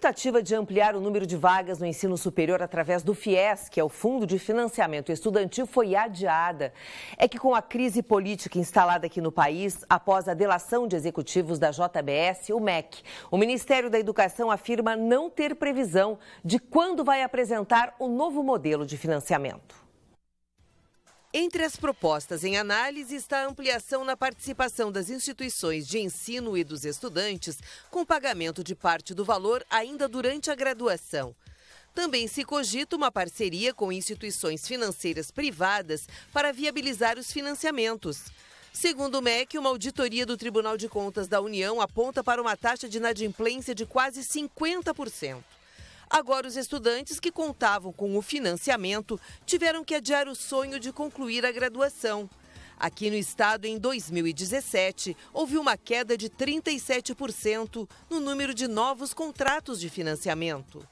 expectativa de ampliar o número de vagas no ensino superior através do FIES, que é o Fundo de Financiamento Estudantil, foi adiada. É que com a crise política instalada aqui no país, após a delação de executivos da JBS, o MEC, o Ministério da Educação afirma não ter previsão de quando vai apresentar o novo modelo de financiamento. Entre as propostas em análise está a ampliação na participação das instituições de ensino e dos estudantes, com pagamento de parte do valor ainda durante a graduação. Também se cogita uma parceria com instituições financeiras privadas para viabilizar os financiamentos. Segundo o MEC, uma auditoria do Tribunal de Contas da União aponta para uma taxa de inadimplência de quase 50%. Agora, os estudantes que contavam com o financiamento tiveram que adiar o sonho de concluir a graduação. Aqui no estado, em 2017, houve uma queda de 37% no número de novos contratos de financiamento.